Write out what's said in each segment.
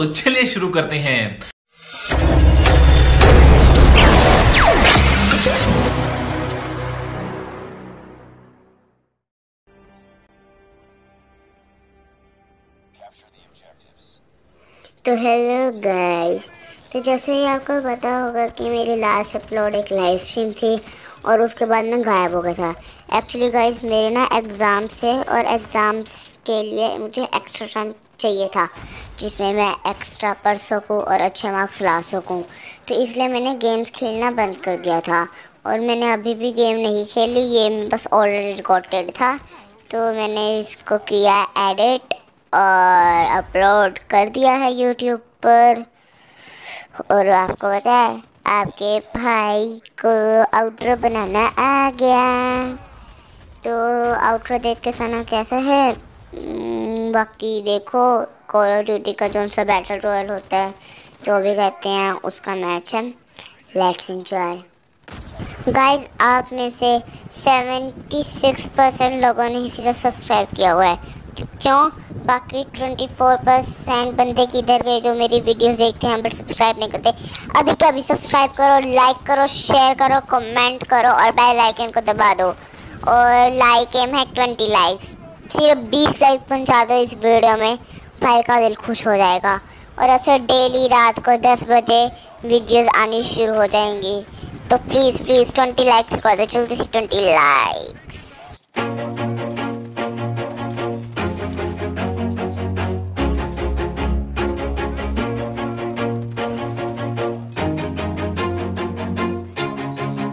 तो चलिए शुरू करते हैं। तो हेलो गाइस तो जैसे ही आपको पता होगा कि मेरी लास्ट अपलोड एक लाइव स्ट्रीम थी और उसके बाद मैं गायब हो गया था। एक्चुअली गाइस मेरे ना एग्ज़ाम्स से और एग्ज़ाम्स के लिए मुझे एक्स्ट्रा टाइम चाहिए था, जिसमें मैं एक्स्ट्रा पढ़ सकूँ और अच्छे मार्क्स ला सकूँ। तो इसलिए मैंने गेम्स खेलना बंद कर दिया था और मैंने अभी भी गेम नहीं खेली, ये बस ऑलरेडी रिकॉर्डेड था। तो मैंने इसको किया एडिट और अपलोड कर दिया है यूट्यूब पर। और आपको पता है, आपके भाई को आउटरो बनाना आ गया। तो आउटरो देख के सना कैसा है? बाकी देखो कॉल ऑफ़ ड्यूटी का जो सा बैटल रॉयल होता है, जो भी कहते हैं, उसका मैच है। लेट्स एंजॉय गाइस आप में से 76 परसेंट लोगों ने सिर्फ़ सब्सक्राइब किया हुआ है। क्यों? बाकी 24 परसेंट बंदे किधर गए जो मेरी वीडियोस देखते हैं बट सब्सक्राइब नहीं करते। अभी तो अभी सब्सक्राइब करो लाइक करो शेयर करो कमेंट करो और बेल आइकन को दबा दो। और लाइक एम है 20 लाइक्स सिर्फ़ 20 लाइक पहुँचा दो इस वीडियो में भाई का दिल खुश हो जाएगा। और ऐसे डेली रात को 10 बजे वीडियोस आनी शुरू हो जाएँगी। तो प्लीज़ प्लीज़ 20 लाइक्स कर दो, जल्दी से 20 likes.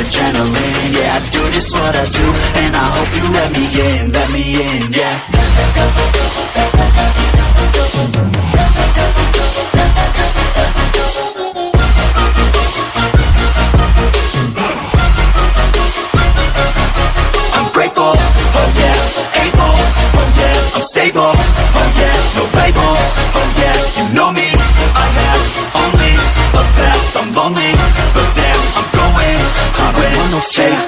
adrenaline. Yeah, I do just what I do, and I hope you let me in, let me in, yeah. I'm grateful, oh yeah, able, oh yeah, I'm stable, oh yeah, no label, oh yeah, you know me, I have only a path, I'm lonely, I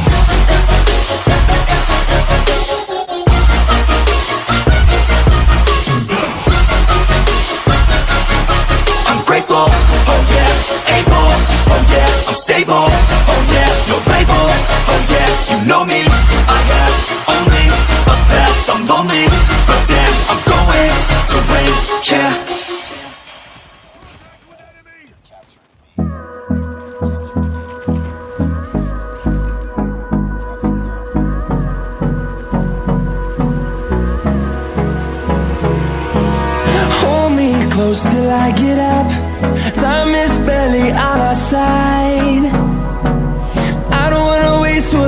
I'm oh yeah, able, oh yeah, I'm stable, oh yeah,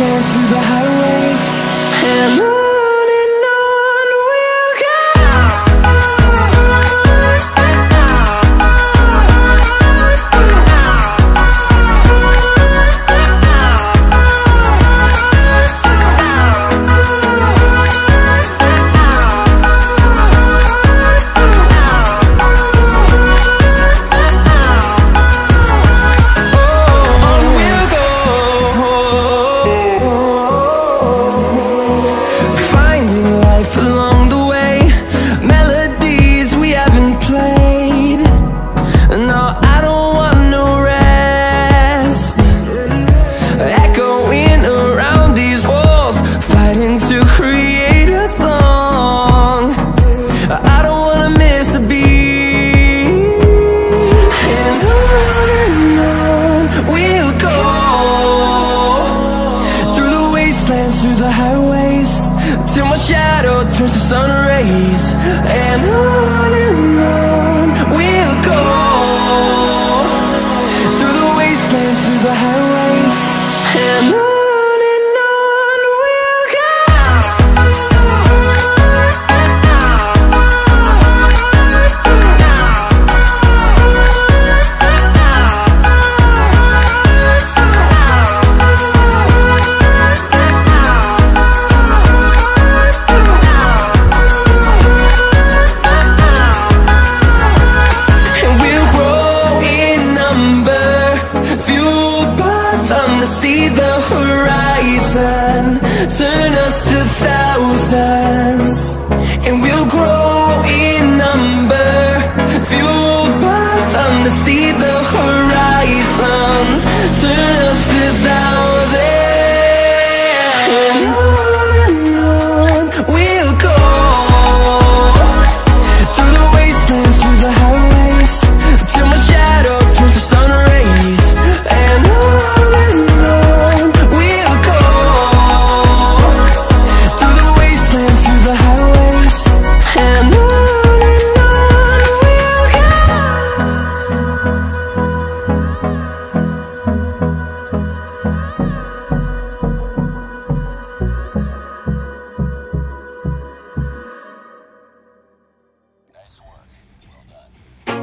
wastelands, through the highways turns to sun rays And on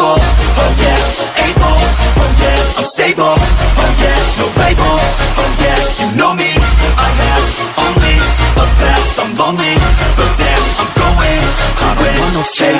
I'm grateful, oh yeah, able, oh yeah, I'm stable, oh yeah, no label, oh yeah, you know me, I have only a past, I'm lonely, but damn, I'm going. To win, I don't want no love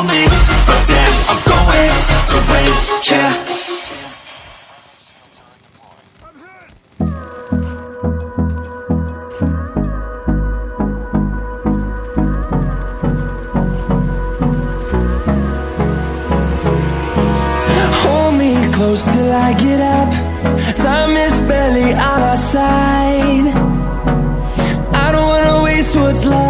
lonely, but damn, I'm going to win, yeah. Hold me close till I get up. Time is barely on our side. I don't wanna waste what's left.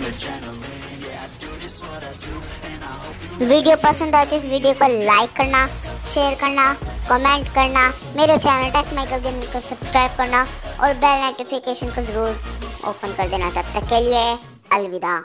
video पसंद आए तो इस video को like करना, share करना, comment करना, मेरे channel take Michael gaming को सब्सक्राइब करना और बेल नोटिफिकेशन को ज़रूर ओपन कर देना। तब तक के लिए अलविदा।